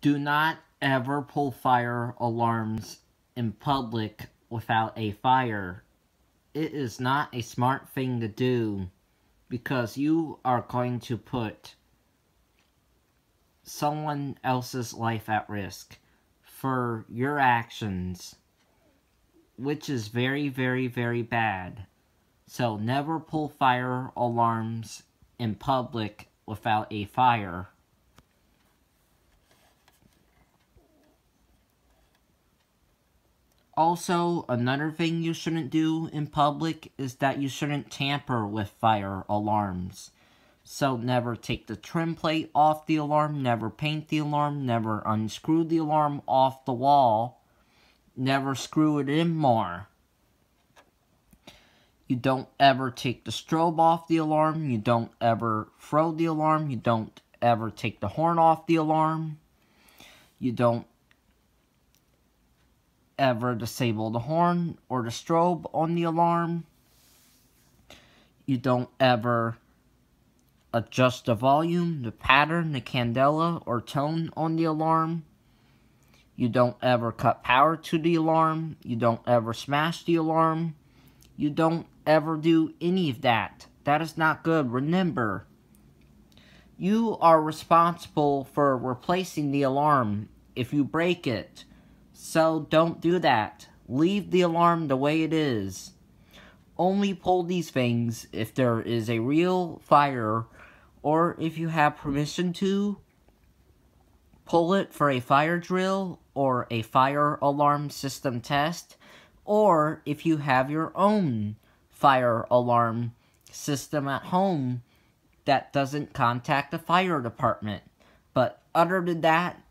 Do not ever pull fire alarms in public without a fire. It is not a smart thing to do because you are going to put someone else's life at risk for your actions, which is very, very, very bad. So never pull fire alarms in public without a fire. Also, another thing you shouldn't do in public is that you shouldn't tamper with fire alarms. So never take the trim plate off the alarm, never paint the alarm, never unscrew the alarm off the wall, never screw it in more. You don't ever take the strobe off the alarm, you don't ever throw the alarm, you don't ever take the horn off the alarm, you don't ever disable the horn or the strobe on the alarm. You don't ever adjust the volume, the pattern, the candela, or tone on the alarm. You don't ever cut power to the alarm. You don't ever smash the alarm. You don't ever do any of that. That is not good. Remember, you are responsible for replacing the alarm if you break it. So don't do that. Leave the alarm the way it is. Only pull these things if there is a real fire or if you have permission to. Pull it for a fire drill or a fire alarm system test or if you have your own fire alarm system at home that doesn't contact the fire department. But other than that,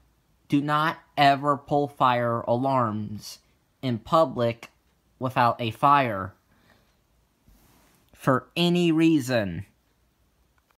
do not ever pull fire alarms in public without a fire for any reason.